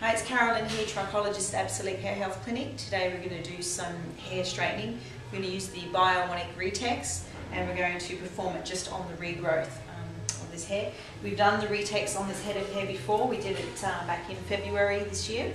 Hi, it's Carolyn here, trichologist at Absolique Hair Health Clinic. Today we're going to do some hair straightening. We're going to use the Bio Ionic Retex and we're going to perform it just on the regrowth um, of this hair. We've done the Retex on this head of hair before. We did it uh, back in February this year.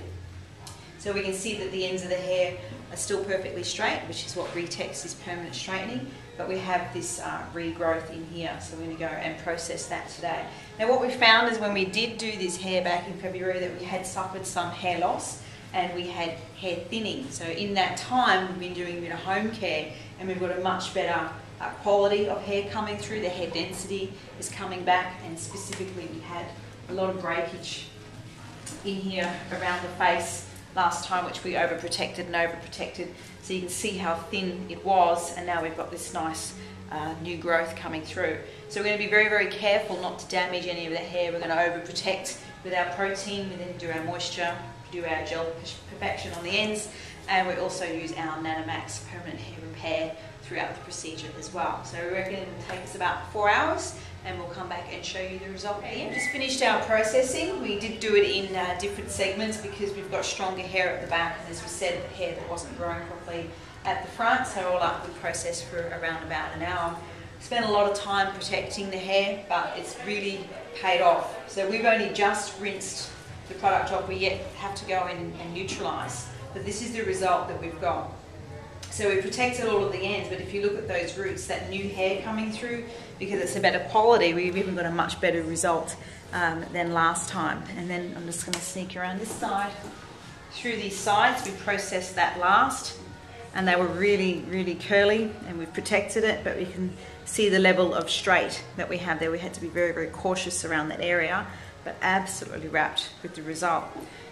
So we can see that the ends of the hair are still perfectly straight, which is what Retex is permanent straightening. But we have this uh, regrowth in here, so we're going to go and process that today. Now what we found is when we did do this hair back in February that we had suffered some hair loss and we had hair thinning. So in that time we've been doing a bit of home care and we've got a much better uh, quality of hair coming through, the hair density is coming back and specifically we had a lot of breakage in here around the face last time, which we overprotected and overprotected. So you can see how thin it was, and now we've got this nice uh, new growth coming through. So we're going to be very, very careful not to damage any of the hair. We're going to overprotect with our protein, we then do our moisture, do our gel perfection on the ends, and we also use our Nanomax permanent hair repair throughout the procedure as well. So we reckon it will take us about four hours and we'll come back and show you the result end. Just finished our processing. We did do it in uh, different segments because we've got stronger hair at the back and as we said, the hair that wasn't growing properly at the front. So all up we processed for around about an hour. Spent a lot of time protecting the hair, but it's really paid off. So we've only just rinsed the product off. We yet have to go in and neutralise. But this is the result that we've got. So we protected all of the ends, but if you look at those roots, that new hair coming through, because it's a better quality, we've even got a much better result um, than last time. And then I'm just going to sneak around this side. Through these sides, we processed that last, and they were really, really curly, and we've protected it, but we can see the level of straight that we have there. We had to be very, very cautious around that area, but absolutely wrapped with the result.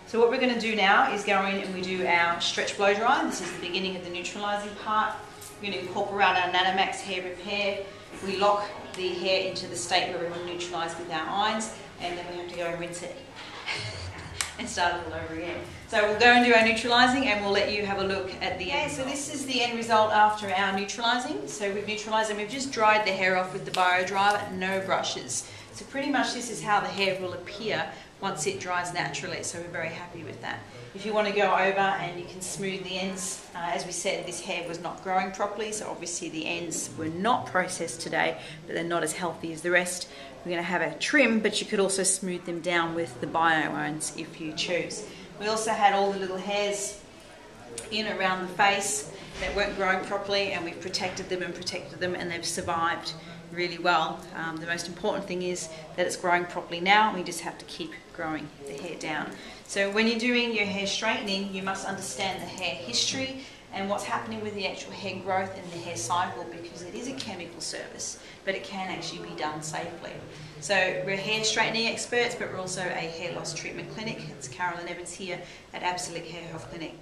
So what we're going to do now is go in and we do our stretch blow dry. This is the beginning of the neutralising part. We're going to incorporate our Nanomax hair repair. We lock the hair into the state where we want to neutralise with our irons and then we have to go and rinse it and start it all over again. So we'll go and do our neutralising and we'll let you have a look at the end. So this is the end result after our neutralising. So we've neutralised and we've just dried the hair off with the bio dryer, no brushes. So pretty much this is how the hair will appear once it dries naturally, so we're very happy with that. If you want to go over and you can smooth the ends, uh, as we said, this hair was not growing properly, so obviously the ends were not processed today, but they're not as healthy as the rest. We're going to have a trim, but you could also smooth them down with the bio irons if you choose. We also had all the little hairs in around the face that weren't growing properly, and we've protected them and protected them, and they've survived really well. Um, the most important thing is that it's growing properly now. We just have to keep growing the hair down. So when you're doing your hair straightening, you must understand the hair history and what's happening with the actual hair growth and the hair cycle because it is a chemical service, but it can actually be done safely. So we're hair straightening experts, but we're also a hair loss treatment clinic. It's Carolyn Evans here at Absolique Hair Health Clinic.